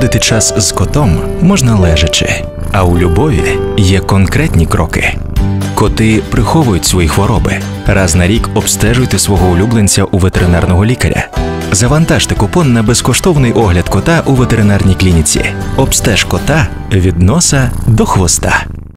проводити час з котом можна лежачи, а у любові є конкретні кроки. Коти приховують свої хвороби. Раз на рік обстежуйте свого улюбленця у ветеринарного лікаря. Завантажте купон на безкоштовний огляд кота у ветеринарній клініці. Обстеж кота від носа до хвоста.